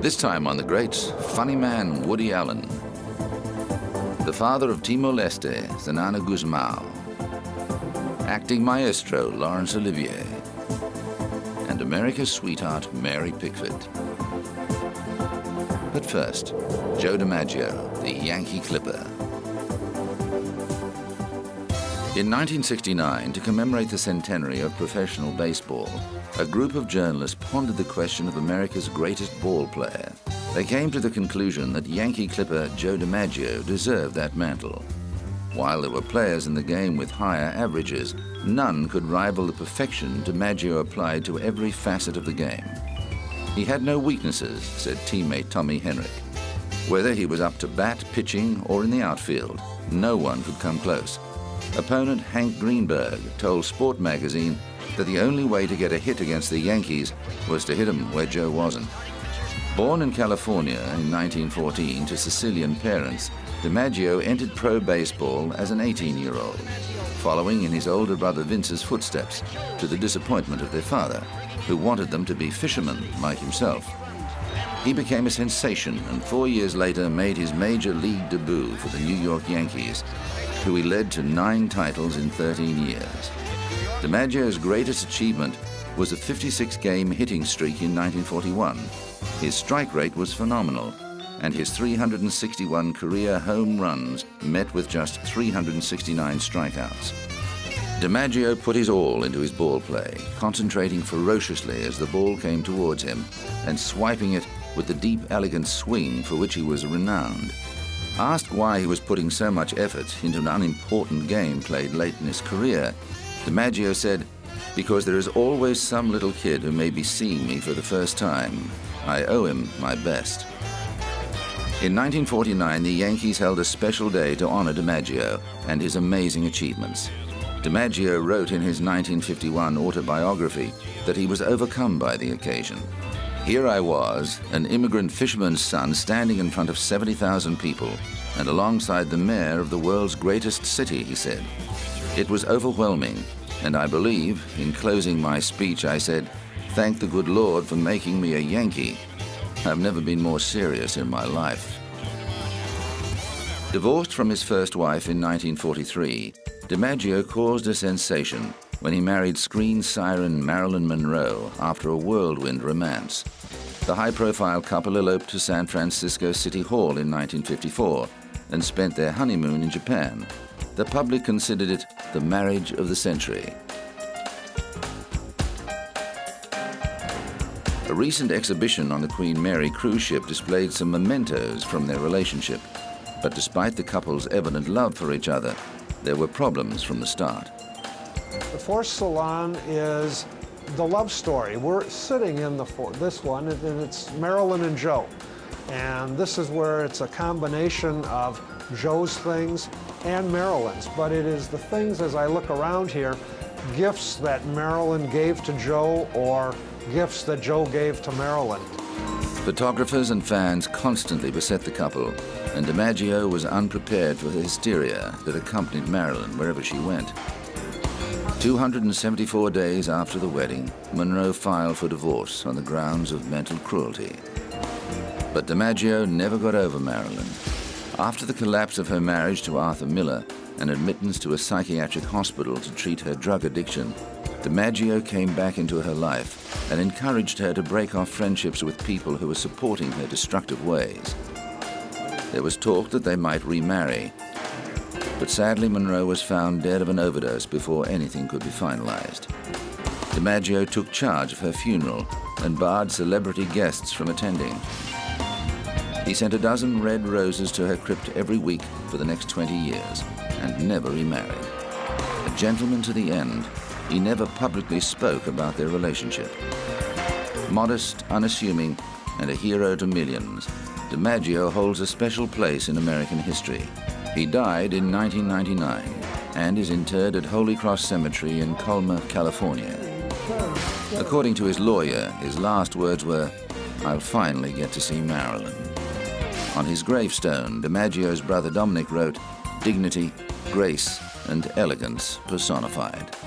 This time on the great funny man Woody Allen. The father of Timor-Leste, Xanana Gusmao. Acting maestro Laurence Olivier. And America's sweetheart Mary Pickford. But first, Joe DiMaggio, the Yankee Clipper. In 1969, to commemorate the centenary of professional baseball, a group of journalists pondered the question of America's greatest ball player. They came to the conclusion that Yankee Clipper Joe DiMaggio deserved that mantle. While there were players in the game with higher averages, none could rival the perfection DiMaggio applied to every facet of the game. He had no weaknesses, said teammate Tommy Henrich. Whether he was up to bat, pitching, or in the outfield, no one could come close. Opponent Hank Greenberg told Sport magazine that the only way to get a hit against the Yankees was to hit him where Joe wasn't. Born in California in 1914 to Sicilian parents, DiMaggio entered pro baseball as an 18-year-old, following in his older brother Vince's footsteps, to the disappointment of their father, who wanted them to be fishermen like himself. He became a sensation and four years later made his major league debut for the New York Yankees, who he led to nine titles in 13 years. DiMaggio's greatest achievement was a 56-game hitting streak in 1941. His strike rate was phenomenal, and his 361 career home runs met with just 369 strikeouts. DiMaggio put his all into his ball play, concentrating ferociously as the ball came towards him and swiping it with the deep, elegant swing for which he was renowned. Asked why he was putting so much effort into an unimportant game played late in his career, DiMaggio said, because there is always some little kid who may be seeing me for the first time. I owe him my best. In 1949, the Yankees held a special day to honor DiMaggio and his amazing achievements. DiMaggio wrote in his 1951 autobiography that he was overcome by the occasion. Here I was, an immigrant fisherman's son standing in front of 70,000 people and alongside the mayor of the world's greatest city, he said. It was overwhelming, and I believe, in closing my speech, I said, thank the good Lord for making me a Yankee. I've never been more serious in my life. Divorced from his first wife in 1943, DiMaggio caused a sensation when he married screen siren Marilyn Monroe after a whirlwind romance. The high-profile couple eloped to San Francisco City Hall in 1954 and spent their honeymoon in Japan. The public considered it the marriage of the century. A recent exhibition on the Queen Mary cruise ship displayed some mementos from their relationship. But despite the couple's evident love for each other, there were problems from the start. The Force Salon is the love story. We're sitting in the this one, and it's Marilyn and Joe. And this is where it's a combination of Joe's things and Marilyn's. But it is the things, as I look around here, gifts that Marilyn gave to Joe or gifts that Joe gave to Marilyn. Photographers and fans constantly beset the couple, and DiMaggio was unprepared for the hysteria that accompanied Marilyn wherever she went. 274 days after the wedding, Monroe filed for divorce on the grounds of mental cruelty. But DiMaggio never got over Marilyn. After the collapse of her marriage to Arthur Miller and admittance to a psychiatric hospital to treat her drug addiction, DiMaggio came back into her life and encouraged her to break off friendships with people who were supporting her destructive ways. There was talk that they might remarry, but sadly Monroe was found dead of an overdose before anything could be finalized. DiMaggio took charge of her funeral and barred celebrity guests from attending. He sent a dozen red roses to her crypt every week for the next 20 years and never remarried. A gentleman to the end, he never publicly spoke about their relationship. Modest, unassuming, and a hero to millions, DiMaggio holds a special place in American history. He died in 1999 and is interred at Holy Cross Cemetery in Colma, California. According to his lawyer, his last words were, I'll finally get to see Marilyn. On his gravestone, DiMaggio's brother Dominic wrote, dignity, grace, and elegance personified.